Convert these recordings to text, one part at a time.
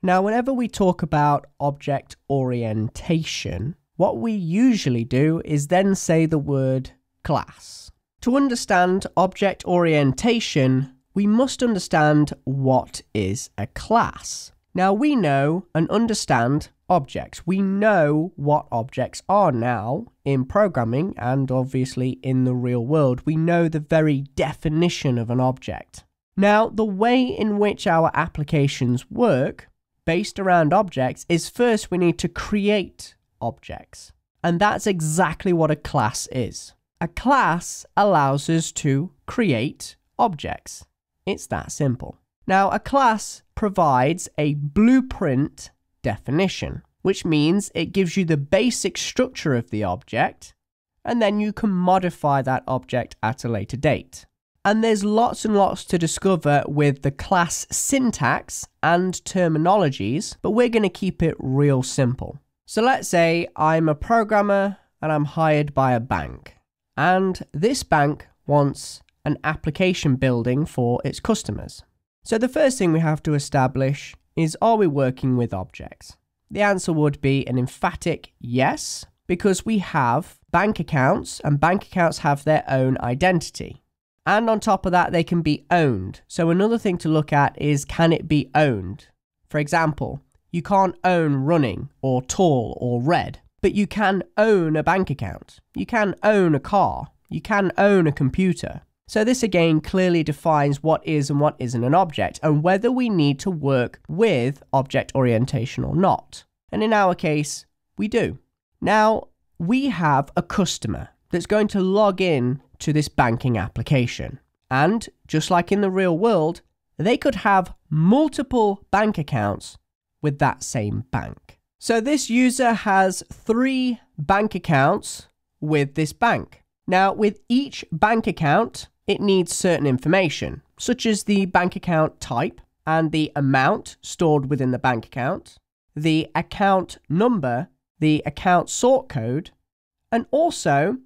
Now, whenever we talk about object orientation, what we usually do is then say the word class. To understand object orientation, we must understand what is a class. Now, we know and understand objects. We know what objects are now in programming and obviously in the real world. We know the very definition of an object. Now, the way in which our applications work, based around objects, is first we need to create objects. And that's exactly what a class is. A class allows us to create objects. It's that simple. Now, a class provides a blueprint definition which means it gives you the basic structure of the object, and then you can modify that object at a later date. And there's lots and lots to discover with the class syntax and terminologies, but we're going to keep it real simple. So let's say I'm a programmer and I'm hired by a bank, and this bank wants an application building for its customers. So the first thing we have to establish is are we working with objects? The answer would be an emphatic yes, because we have bank accounts and bank accounts have their own identity. And on top of that, they can be owned. So another thing to look at is can it be owned? For example, you can't own running or tall or red, but you can own a bank account. You can own a car. You can own a computer. So this again clearly defines what is and what isn't an object and whether we need to work with object orientation or not. And in our case, we do. Now, we have a customer that's going to log in to this banking application. And just like in the real world, they could have multiple bank accounts with that same bank. So this user has three bank accounts with this bank. Now, with each bank account, it needs certain information, such as the bank account type and the amount stored within the bank account, the account number, the account sort code, and also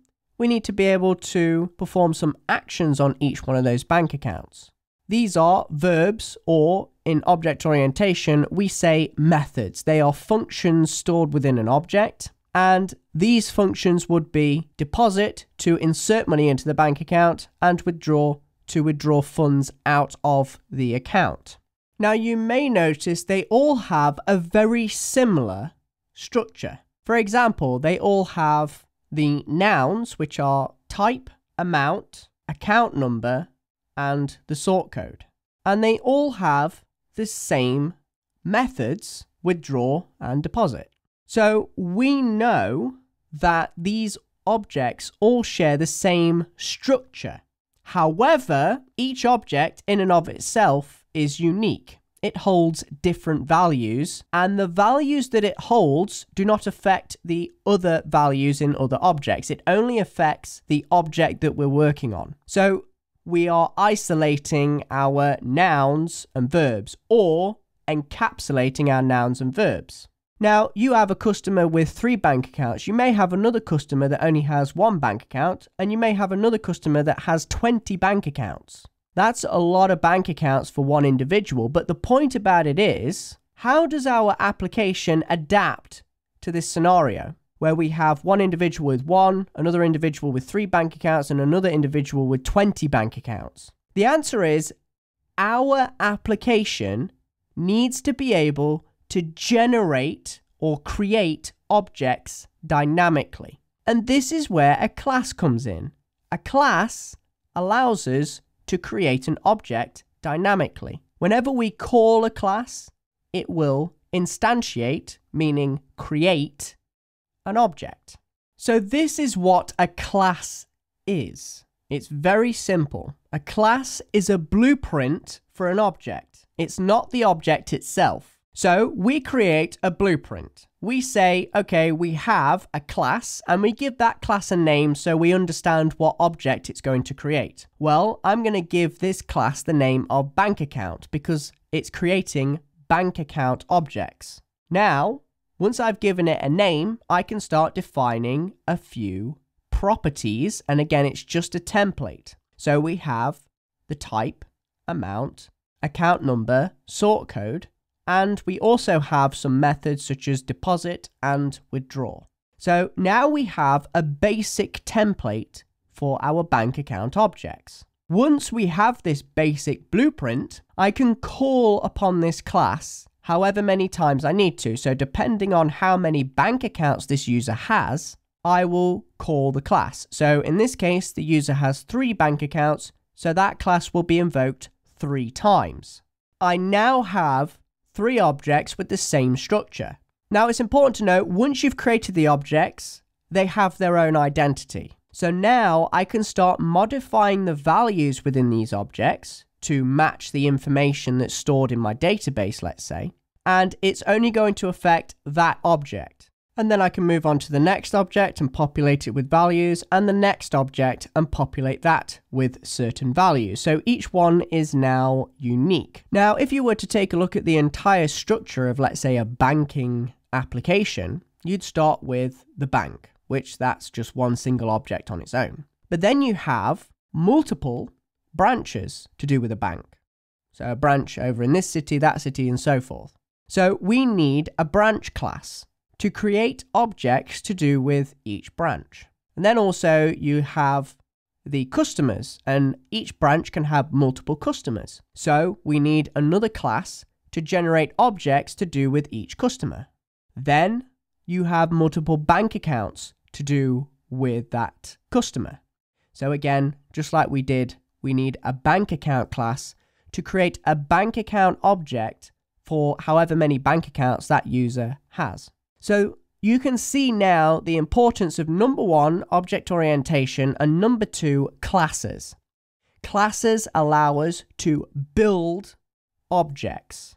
we need to be able to perform some actions on each one of those bank accounts. These are verbs, or in object orientation, we say methods. They are functions stored within an object, and these functions would be deposit to insert money into the bank account and withdraw to withdraw funds out of the account. Now you may notice they all have a very similar structure. For example, they all have the nouns, which are type, amount, account number, and the sort code. And they all have the same methods, withdraw and deposit. So we know that these objects all share the same structure. However, each object in and of itself is unique. It holds different values, and the values that it holds do not affect the other values in other objects. It only affects the object that we're working on. So we are isolating our nouns and verbs, or encapsulating our nouns and verbs. Now, you have a customer with three bank accounts. You may have another customer that only has one bank account, and you may have another customer that has 20 bank accounts. That's a lot of bank accounts for one individual, but the point about it is how does our application adapt to this scenario where we have one individual with one, another individual with three bank accounts, and another individual with 20 bank accounts? The answer is our application needs to be able to generate or create objects dynamically. And this is where a class comes in. A class allows us to create an object dynamically. Whenever we call a class, it will instantiate, meaning create, an object. So this is what a class is. It's very simple. A class is a blueprint for an object. It's not the object itself. So we create a blueprint. We say, okay, we have a class and we give that class a name so we understand what object it's going to create. Well, I'm going to give this class the name of bank account because it's creating bank account objects. Now, once I've given it a name, I can start defining a few properties. And again, it's just a template. So we have the type, amount, account number, sort code, and we also have some methods such as deposit and withdraw. So now we have a basic template for our bank account objects. Once we have this basic blueprint, I can call upon this class however many times I need to. So depending on how many bank accounts this user has, I will call the class. So in this case, the user has three bank accounts, so that class will be invoked three times. I now have three objects with the same structure. Now it's important to note, once you've created the objects, they have their own identity. So now I can start modifying the values within these objects to match the information that's stored in my database, let's say, and it's only going to affect that object. And then I can move on to the next object and populate it with values, and the next object and populate that with certain values. So each one is now unique. Now, if you were to take a look at the entire structure of, let's say, a banking application, you'd start with the bank which that's just one single object on its own. But then you have multiple branches to do with a bank. So a branch over in this city, that city, and so forth. So we need a branch class to create objects to do with each branch. And then also you have the customers, and each branch can have multiple customers. So we need another class to generate objects to do with each customer. Then you have multiple bank accounts to do with that customer. So again, just like we did, we need a bank account class to create a bank account object for however many bank accounts that user has. So you can see now the importance of number one, object orientation, and number two, classes. Classes allow us to build objects.